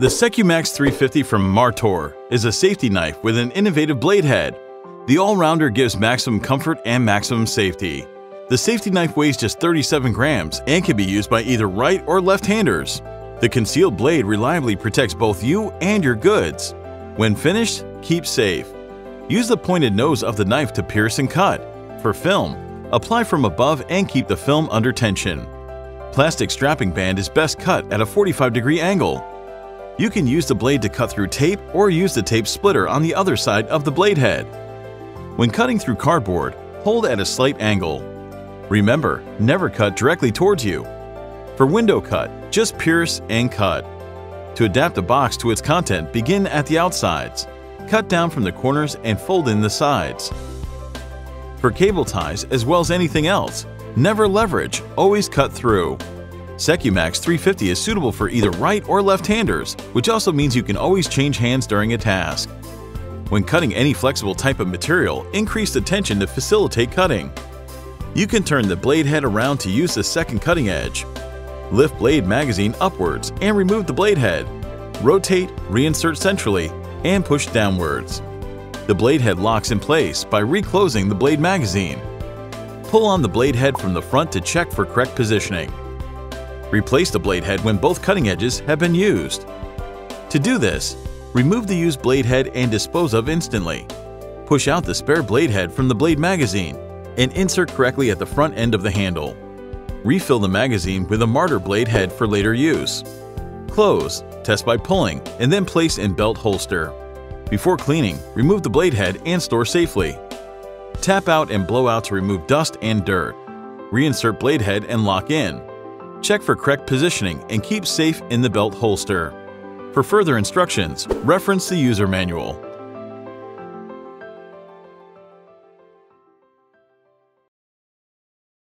The Secumax 350 from Martor is a safety knife with an innovative blade head. The all-rounder gives maximum comfort and maximum safety. The safety knife weighs just 37 grams and can be used by either right or left-handers. The concealed blade reliably protects both you and your goods. When finished, keep safe. Use the pointed nose of the knife to pierce and cut. For film, apply from above and keep the film under tension. Plastic strapping band is best cut at a 45 degree angle. You can use the blade to cut through tape or use the tape splitter on the other side of the blade head. When cutting through cardboard, hold at a slight angle. Remember, never cut directly towards you. For window cut, just pierce and cut. To adapt the box to its content, begin at the outsides. Cut down from the corners and fold in the sides. For cable ties as well as anything else, never leverage, always cut through. Secumax 350 is suitable for either right or left-handers, which also means you can always change hands during a task. When cutting any flexible type of material, increase the tension to facilitate cutting. You can turn the blade head around to use the second cutting edge. Lift blade magazine upwards and remove the blade head. Rotate, reinsert centrally, and push downwards. The blade head locks in place by reclosing the blade magazine. Pull on the blade head from the front to check for correct positioning. Replace the blade head when both cutting edges have been used. To do this, remove the used blade head and dispose of instantly. Push out the spare blade head from the blade magazine and insert correctly at the front end of the handle. Refill the magazine with a Martor blade head for later use. Close, test by pulling, and then place in belt holster. Before cleaning, remove the blade head and store safely. Tap out and blow out to remove dust and dirt. Reinsert blade head and lock in. Check for correct positioning and keep safe in the belt holster. For further instructions, reference the user manual.